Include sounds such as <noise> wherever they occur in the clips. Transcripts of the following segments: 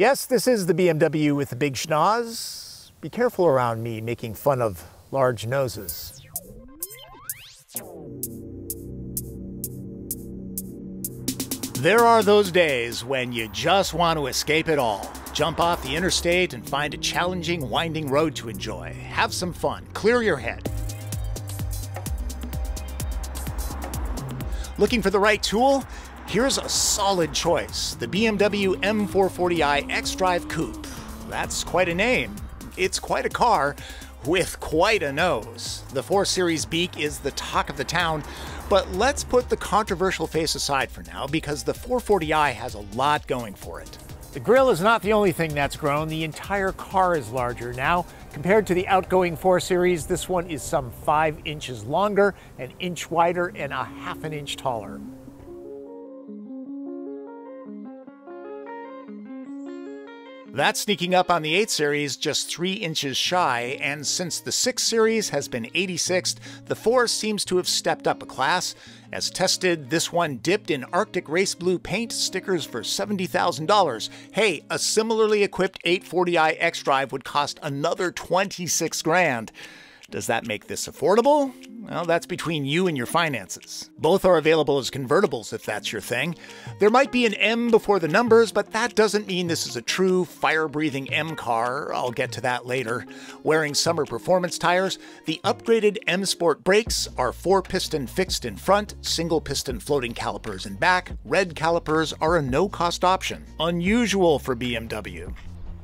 Yes, this is the BMW with the big schnoz. Be careful around me making fun of large noses. There are those days when you just want to escape it all. Jump off the interstate and find a challenging, winding road to enjoy. Have some fun, clear your head. Looking for the right tool? Here's a solid choice the BMW M440i xDrive Coupe. That's quite a name. It's quite a car with quite a nose. The 4 Series beak is the talk of the town, but let's put the controversial face aside for now because the 440i has a lot going for it. The grille is not the only thing that's grown. The entire car is larger now. Compared to the outgoing 4 Series, this one is some 5 inches longer, an inch wider, and a half an inch taller. That's sneaking up on the 8 series just 3 inches shy, and since the 6 series has been 86th, the 4 seems to have stepped up a class. As tested, this one dipped in Arctic Race Blue paint stickers for $70,000. Hey, a similarly equipped 840i xDrive would cost another 26 grand. Does that make this affordable? Well, that's between you and your finances. Both are available as convertibles if that's your thing. There might be an M before the numbers, but that doesn't mean this is a true fire breathing M car. I'll get to that later. Wearing summer performance tires, the upgraded M Sport brakes are four piston fixed in front, single piston floating calipers in back. Red calipers are a no cost option. Unusual for BMW.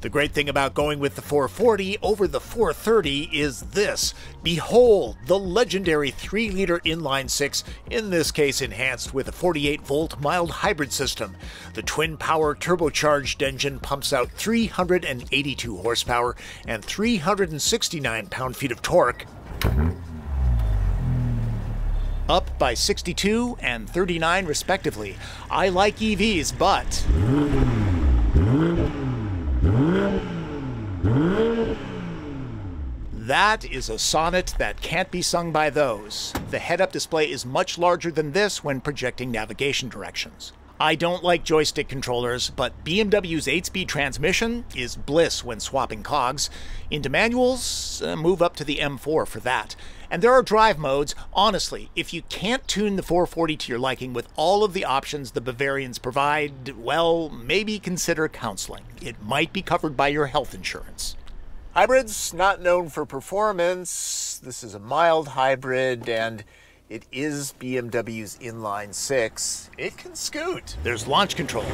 The great thing about going with the 440 over the 430 is this. Behold, the legendary 3 liter inline 6, in this case enhanced with a 48 volt mild hybrid system. The twin power turbocharged engine pumps out 382 horsepower and 369 pound feet of torque. Up by 62 and 39 respectively. I like EVs, but. That is a sonnet that can't be sung by those. The head-up display is much larger than this when projecting navigation directions. I don't like joystick controllers, but BMW's 8-speed transmission is bliss when swapping cogs. Into manuals, uh, move up to the M4 for that. And there are drive modes. Honestly, if you can't tune the 440 to your liking with all of the options the Bavarians provide, well, maybe consider counseling. It might be covered by your health insurance. Hybrids, not known for performance. This is a mild hybrid and it is BMW's inline six. It can scoot. There's launch control.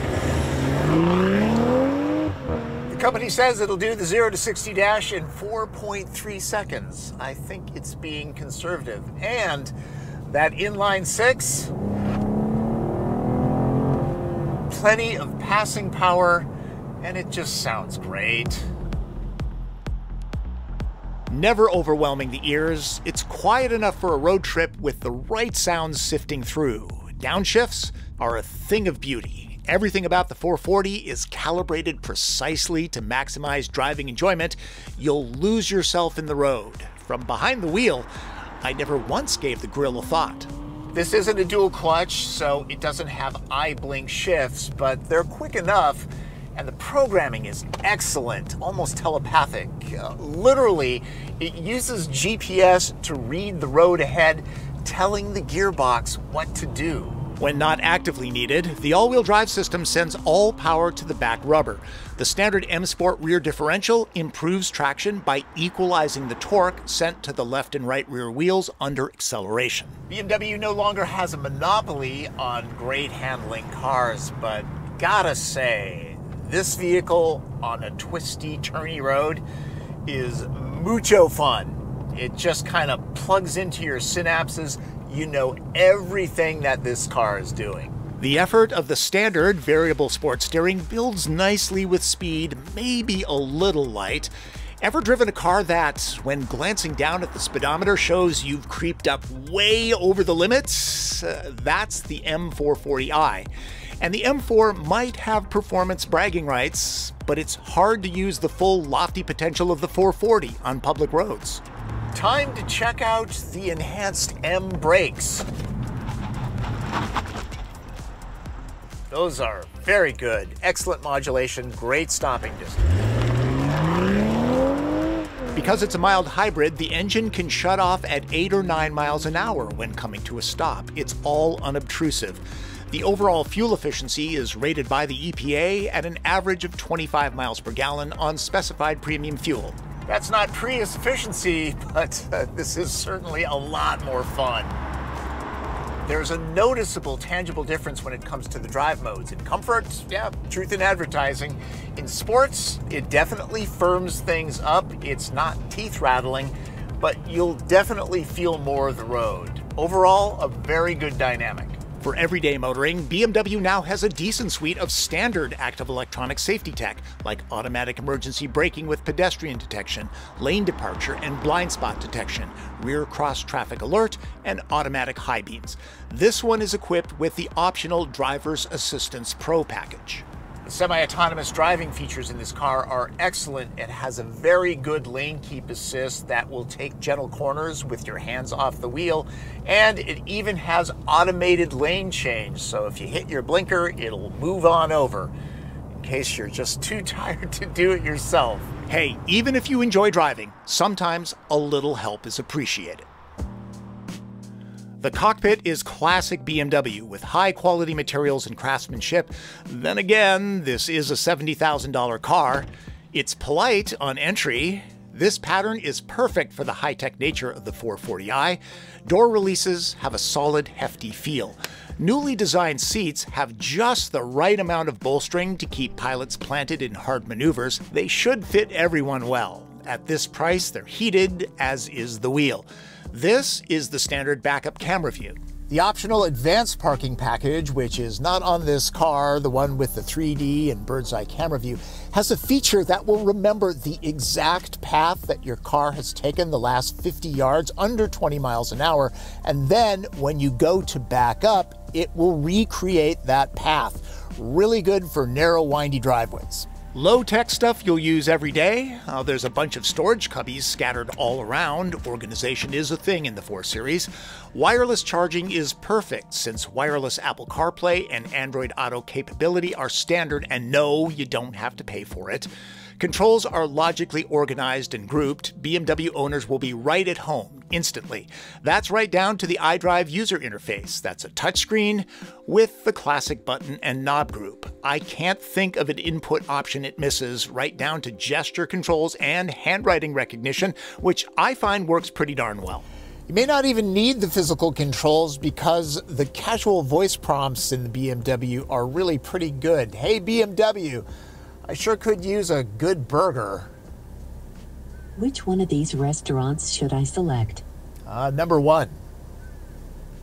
The company says it'll do the 0 to 60 dash in 4.3 seconds. I think it's being conservative. And that inline six, plenty of passing power, and it just sounds great. Never overwhelming the ears, it's quiet enough for a road trip with the right sounds sifting through. Downshifts are a thing of beauty. Everything about the 440 is calibrated precisely to maximize driving enjoyment. You'll lose yourself in the road. From behind the wheel, I never once gave the grill a thought. This isn't a dual clutch, so it doesn't have eye blink shifts, but they're quick enough and the programming is excellent, almost telepathic. Uh, literally, it uses GPS to read the road ahead, telling the gearbox what to do. When not actively needed, the all wheel drive system sends all power to the back rubber. The standard M Sport rear differential improves traction by equalizing the torque sent to the left and right rear wheels under acceleration. BMW no longer has a monopoly on great handling cars, but gotta say, this vehicle on a twisty, turny road is mucho fun. It just kind of plugs into your synapses. You know everything that this car is doing. The effort of the standard variable sport steering builds nicely with speed, maybe a little light. Ever driven a car that, when glancing down at the speedometer, shows you've creeped up way over the limits? Uh, that's the M440i. And the M4 might have performance bragging rights, but it's hard to use the full lofty potential of the 440 on public roads. Time to check out the enhanced M brakes. those are very good. Excellent modulation, great stopping distance. Because it's a mild hybrid, the engine can shut off at 8 or 9 miles an hour when coming to a stop. It's all unobtrusive. The overall fuel efficiency is rated by the EPA at an average of 25 miles per gallon on specified premium fuel. That's not Prius efficiency, <laughs> but uh, this is certainly a lot more fun. There's a noticeable, tangible difference when it comes to the drive modes. In comfort, yeah, truth in advertising. In sports, it definitely firms things up. It's not teeth rattling, but you'll definitely feel more of the road. Overall, a very good dynamic. For everyday motoring, BMW now has a decent suite of standard active electronic safety tech, like automatic emergency braking with pedestrian detection, lane departure and blind spot detection, rear cross traffic alert, and automatic high beams. This one is equipped with the optional Driver's Assistance Pro package. Semi-autonomous driving features in this car are excellent. It has a very good lane keep assist that will take gentle corners with your hands off the wheel. And it even has automated lane change. So if you hit your blinker, it'll move on over in case you're just too <laughs> tired to do it yourself. Hey, even if you enjoy driving, sometimes a little help is appreciated. The cockpit is classic BMW with high quality materials and craftsmanship. Then again, this is a $70,000 car. It's polite on entry. This pattern is perfect for the high tech nature of the 440i. Door releases have a solid, hefty feel. Newly designed seats have just the right amount of bolstering to keep pilots planted in hard maneuvers. They should fit everyone well. At this price, they're heated, as is the wheel. This is the standard backup camera view. The optional advanced parking package, which is not on this car, the one with the 3D and bird's eye camera view, has a feature that will remember the exact path that your car has taken the last 50 yards under 20 miles an hour. And then when you go to back up, it will recreate that path. Really good for narrow, windy driveways. Low tech stuff you'll use every day. Uh, there's a bunch of storage cubbies scattered all around. Organization is a thing in the 4 Series. Wireless charging is perfect since wireless Apple CarPlay and Android Auto capability are standard, and no, you don't have to pay for it. Controls are logically organized and grouped. BMW owners will be right at home instantly. That's right down to the iDrive user interface. That's a touchscreen with the classic button and knob group. I can't think of an input option it misses, right down to gesture controls and handwriting recognition, which I find works pretty darn well. You may not even need the physical controls because the casual voice prompts in the BMW are really pretty good. Hey BMW, I sure could use a good burger. Which one of these restaurants should I select? Uh, number one.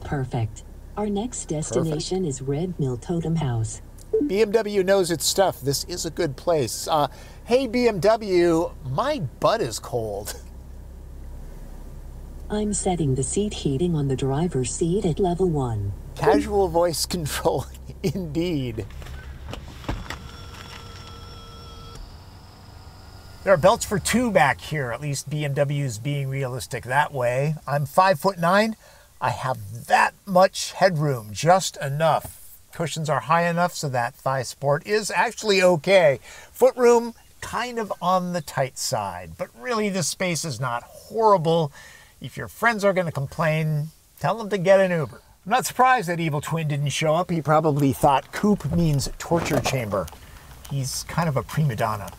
Perfect. Our next destination Perfect. is Red Mill Totem House. BMW knows its stuff. This is a good place. Uh, hey, BMW, my butt is cold. <laughs> I'm setting the seat heating on the driver's seat at level 1. Casual voice control, <laughs> indeed. There are belts for two back here, at least BMW's being realistic that way. I'm five foot nine. I have that much headroom, just enough. Cushions are high enough so that thigh support is actually okay. Footroom, kind of on the tight side, but really the space is not horrible. If your friends are going to complain, tell them to get an Uber. I'm not surprised that Evil Twin didn't show up. He probably thought coupe means torture chamber. He's kind of a prima donna.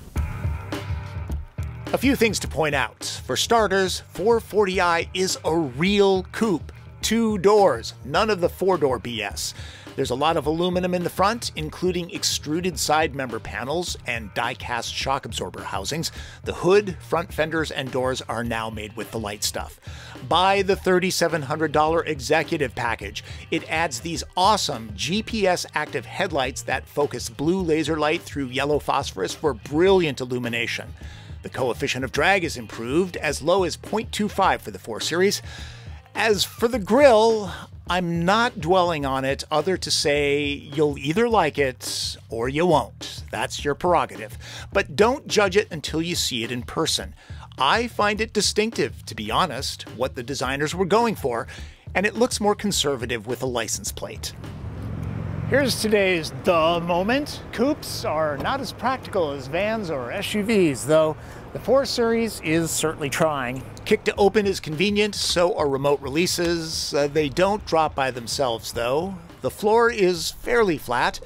A few things to point out. For starters, 440i is a real coupe. Two doors, none of the four door BS. There's a lot of aluminum in the front, including extruded side member panels and die cast shock absorber housings. The hood, front fenders, and doors are now made with the light stuff. Buy the $3,700 executive package. It adds these awesome GPS active headlights that focus blue laser light through yellow phosphorus for brilliant illumination. The coefficient of drag is improved, as low as 0.25 for the 4 Series. As for the grill, I'm not dwelling on it other to say you'll either like it or you won't. That's your prerogative. But don't judge it until you see it in person. I find it distinctive, to be honest, what the designers were going for, and it looks more conservative with a license plate. Here's today's the moment. Coupes are not as practical as vans or SUVs, though the 4 Series is certainly trying. Kick to open is convenient, so are remote releases. Uh, they don't drop by themselves, though. The floor is fairly flat.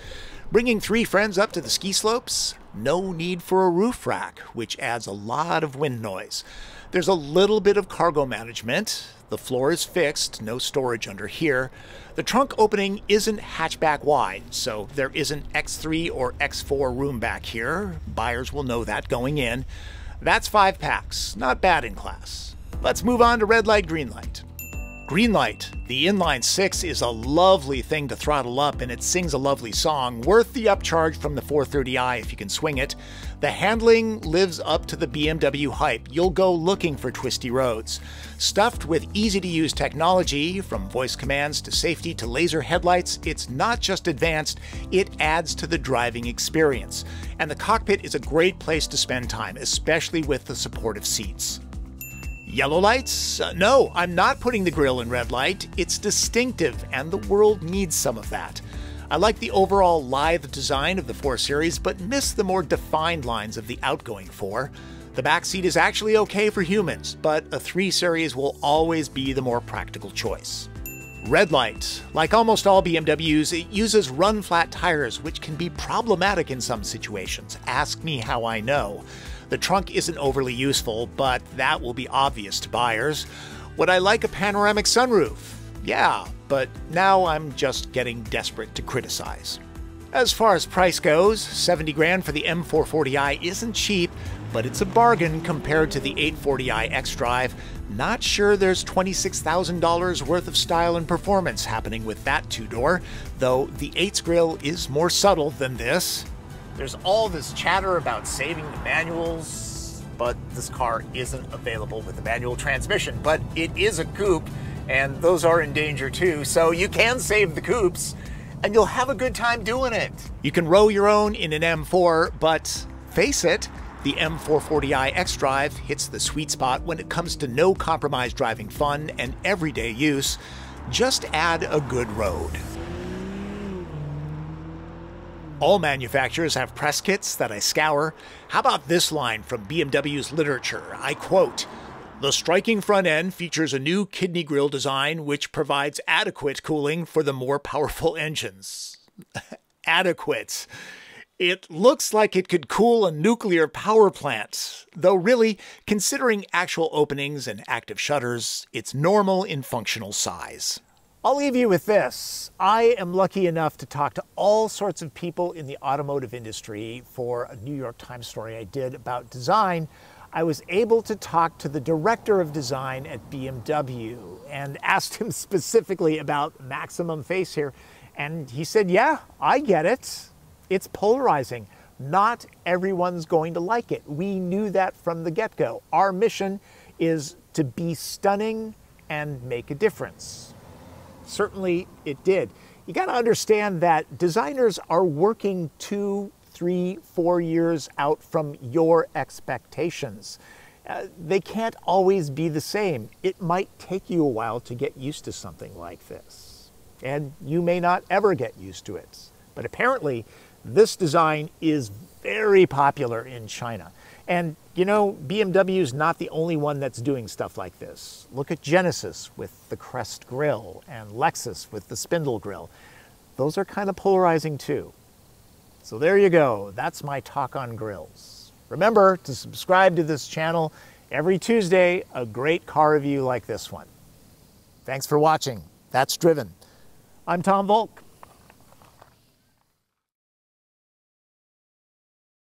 Bringing three friends up to the ski slopes, no need for a roof rack, which adds a lot of wind noise. There's a little bit of cargo management. The floor is fixed, no storage under here. The trunk opening isn't hatchback wide, so there isn't X3 or X4 room back here. Buyers will know that going in. That's five packs, not bad in class. Let's move on to red light, green light. Green Light, the inline six, is a lovely thing to throttle up and it sings a lovely song, worth the upcharge from the 430i if you can swing it. The handling lives up to the BMW hype. You'll go looking for twisty roads. Stuffed with easy to use technology, from voice commands to safety to laser headlights, it's not just advanced, it adds to the driving experience. And the cockpit is a great place to spend time, especially with the supportive seats. Yellow lights? Uh, no, I'm not putting the grille in red light. It's distinctive, and the world needs some of that. I like the overall lithe design of the 4 Series, but miss the more defined lines of the outgoing 4. The back seat is actually okay for humans, but a 3 Series will always be the more practical choice. Red light. Like almost all BMWs, it uses run flat tires, which can be problematic in some situations. Ask me how I know. The trunk isn't overly useful, but that will be obvious to buyers. Would I like a panoramic sunroof? Yeah, but now I'm just getting desperate to criticize. As far as price goes, 70 grand for the M440i isn't cheap, but it's a bargain compared to the 840i xDrive. Not sure there's $26,000 worth of style and performance happening with that two-door, though the 8's grille is more subtle than this. There's all this chatter about saving the manuals, but this car isn't available with the manual transmission. But it is a coupe, and those are in danger too, so you can save the coupes, and you'll have a good time doing it. You can row your own in an M4, but face it, the M440i xDrive hits the sweet spot when it comes to no compromise driving fun and everyday use. Just add a good road. All manufacturers have press kits that I scour. How about this line from BMW's literature? I quote The striking front end features a new kidney grille design which provides adequate cooling for the more powerful engines. <laughs> adequate. It looks like it could cool a nuclear power plant, though, really, considering actual openings and active shutters, it's normal in functional size. I'll leave you with this. I am lucky enough to talk to all sorts of people in the automotive industry for a New York Times story I did about design. I was able to talk to the director of design at BMW and <laughs> asked him specifically about maximum face here. And he said, Yeah, I get it. It's polarizing. Not everyone's going to like it. We knew that from the get go. Our mission is to be stunning and make a difference. Certainly it did. You got to understand that designers are working two, three, four years out from your expectations. Uh, they can't always be the same. It might take you a while to get used to something like this. And you may not ever get used to it. But apparently, this design is very popular in China. And you know, BMW is not the only one that's doing stuff like this. Look at Genesis with the crest grille and Lexus with the spindle grille. Those are kind of polarizing too. So there you go. That's my talk on grills. Remember to subscribe to this channel. Every Tuesday, a great car review like this one. Thanks for watching. That's Driven. I'm Tom Voelk.